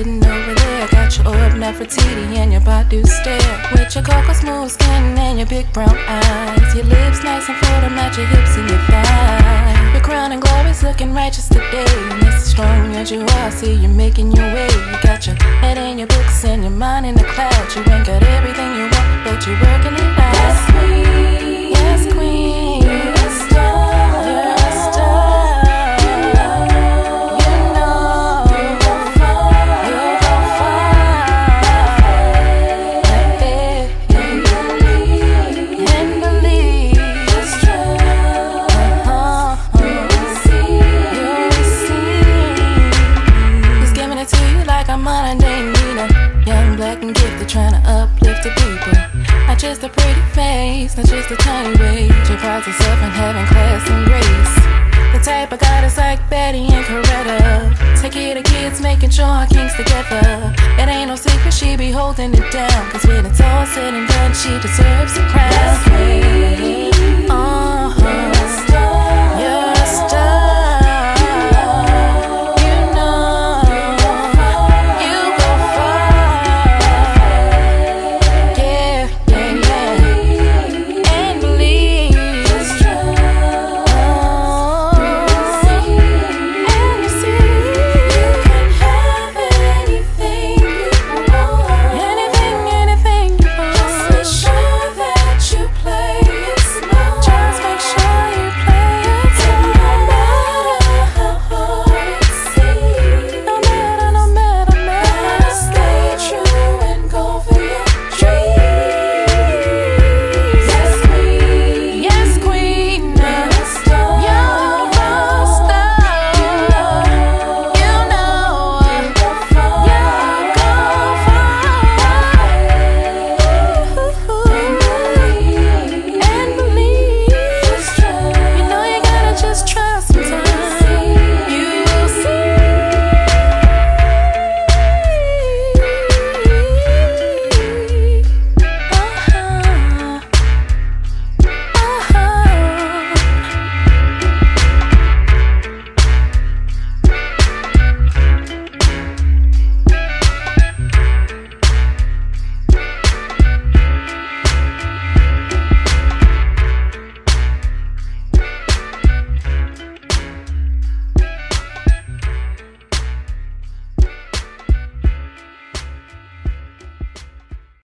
sitting over there. Got your orb Nefertiti and your Badu stare. With your cocoa smooth skin and your big brown eyes. Your lips nice and full to match your hips and your thighs. Your crown and glory's looking righteous today. And as strong as you are, see you making your way. You got your head in your books and your mind in the clouds. You ain't got everything you want, but you're working it out. Gifted, trying to uplift the people. Not just a pretty face, not just a tiny waist. She prides herself in having class and grace. The type of goddess like Betty and Coretta. Take care of kids, making sure our kings together. It ain't no secret she be holding it down. Cause when it's all said and done, she deserves a crown.